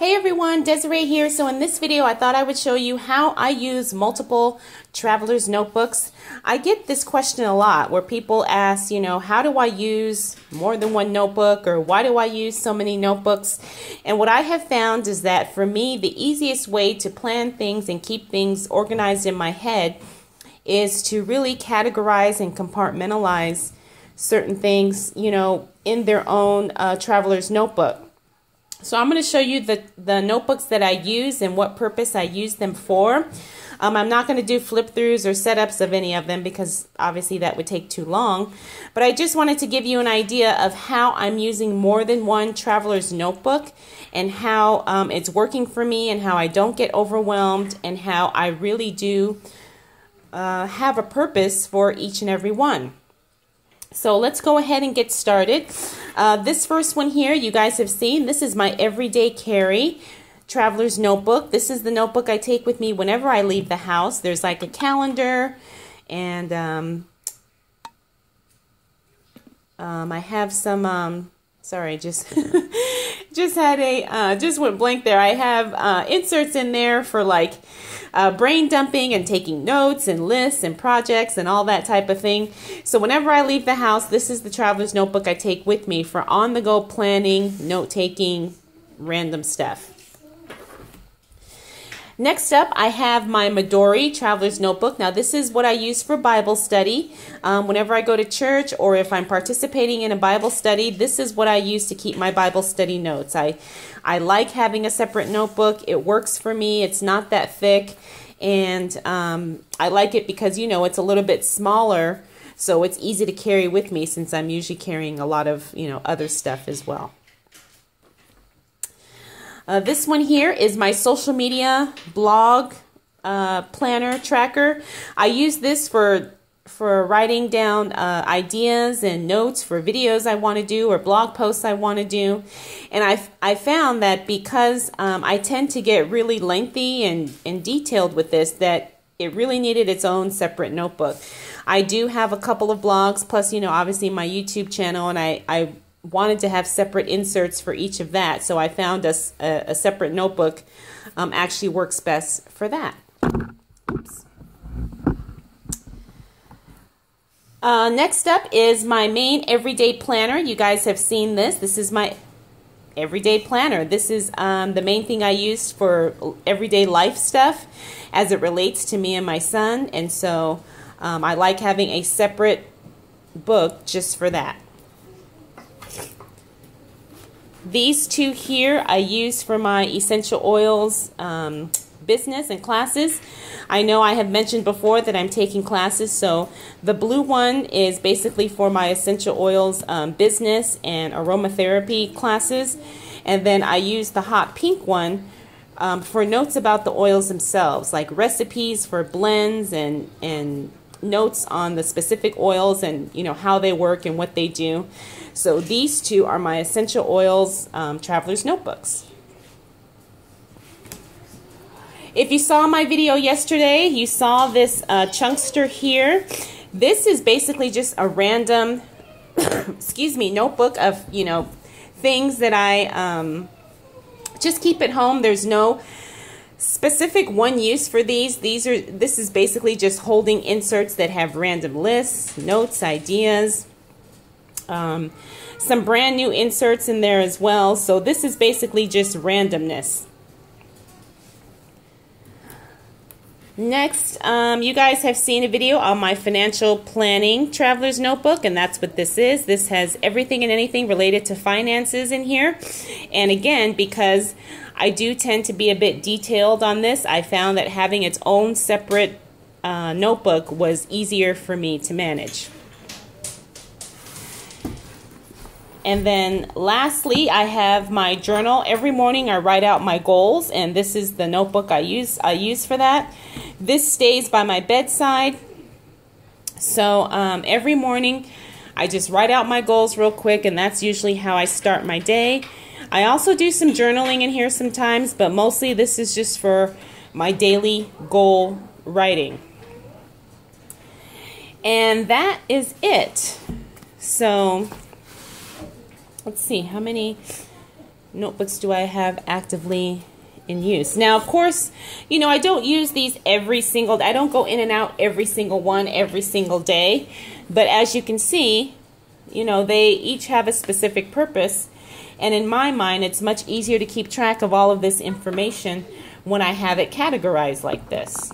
Hey everyone, Desiree here. So in this video, I thought I would show you how I use multiple traveler's notebooks. I get this question a lot where people ask, you know, how do I use more than one notebook or why do I use so many notebooks? And what I have found is that for me, the easiest way to plan things and keep things organized in my head is to really categorize and compartmentalize certain things, you know, in their own uh, traveler's notebook. So I'm going to show you the, the notebooks that I use and what purpose I use them for. Um, I'm not going to do flip throughs or setups of any of them because obviously that would take too long. But I just wanted to give you an idea of how I'm using more than one traveler's notebook and how um, it's working for me and how I don't get overwhelmed and how I really do uh, have a purpose for each and every one. So let's go ahead and get started. Uh, this first one here, you guys have seen, this is my everyday carry traveler's notebook. This is the notebook I take with me whenever I leave the house. There's like a calendar and um, um, I have some, um, sorry, just just had a, uh, just went blank there. I have uh, inserts in there for like uh, brain dumping and taking notes and lists and projects and all that type of thing. So whenever I leave the house, this is the traveler's notebook I take with me for on the go planning, note taking, random stuff. Next up, I have my Midori Traveler's Notebook. Now, this is what I use for Bible study. Um, whenever I go to church or if I'm participating in a Bible study, this is what I use to keep my Bible study notes. I, I like having a separate notebook. It works for me. It's not that thick. And um, I like it because, you know, it's a little bit smaller. So it's easy to carry with me since I'm usually carrying a lot of, you know, other stuff as well. Uh, this one here is my social media blog uh, planner tracker. I use this for for writing down uh, ideas and notes for videos I want to do or blog posts I want to do. And I, I found that because um, I tend to get really lengthy and, and detailed with this that it really needed its own separate notebook. I do have a couple of blogs plus, you know, obviously my YouTube channel and I, I wanted to have separate inserts for each of that. So I found a, a, separate notebook um, actually works best for that. Oops. Uh, next up is my main everyday planner. You guys have seen this. This is my everyday planner. This is um, the main thing I use for everyday life stuff as it relates to me and my son. And so um, I like having a separate book just for that. These two here I use for my essential oils um, business and classes. I know I have mentioned before that I'm taking classes, so the blue one is basically for my essential oils um, business and aromatherapy classes. And then I use the hot pink one um, for notes about the oils themselves, like recipes for blends and, and notes on the specific oils and you know how they work and what they do. So these two are my essential oils um, traveler's notebooks. If you saw my video yesterday, you saw this uh, chunkster here. This is basically just a random, excuse me, notebook of, you know, things that I um, just keep at home. There's no specific one use for these these are this is basically just holding inserts that have random lists notes ideas um, some brand new inserts in there as well so this is basically just randomness Next, um, you guys have seen a video on my financial planning traveler's notebook, and that's what this is. This has everything and anything related to finances in here. And again, because I do tend to be a bit detailed on this. I found that having its own separate uh, notebook was easier for me to manage. And then lastly, I have my journal. Every morning I write out my goals and this is the notebook I use I use for that. This stays by my bedside. So um, every morning I just write out my goals real quick and that's usually how I start my day. I also do some journaling in here sometimes, but mostly this is just for my daily goal writing. And that is it. So let's see how many notebooks do I have actively in use. Now, of course, you know, I don't use these every single, I don't go in and out every single one every single day. But as you can see, you know, they each have a specific purpose. And in my mind, it's much easier to keep track of all of this information when I have it categorized like this.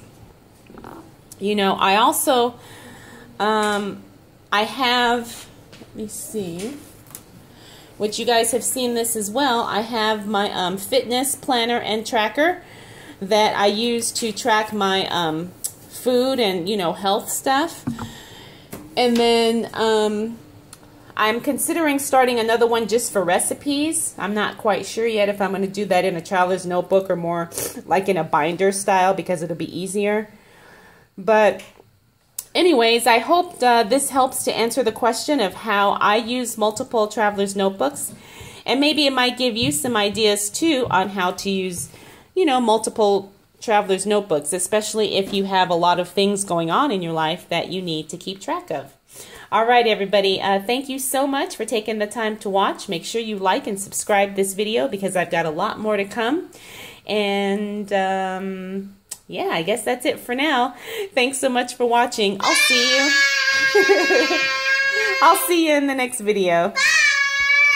You know, I also, um, I have, let me see, which you guys have seen this as well. I have my um, fitness planner and tracker that I use to track my um, food and, you know, health stuff. And then um, I'm considering starting another one just for recipes. I'm not quite sure yet if I'm going to do that in a traveler's notebook or more like in a binder style because it'll be easier. But anyways, I hope uh, this helps to answer the question of how I use multiple traveler's notebooks. And maybe it might give you some ideas too on how to use, you know, multiple traveler's notebooks, especially if you have a lot of things going on in your life that you need to keep track of. All right, everybody. Uh, thank you so much for taking the time to watch. Make sure you like and subscribe this video because I've got a lot more to come. And, um, yeah, I guess that's it for now. Thanks so much for watching. I'll see you. I'll see you in the next video.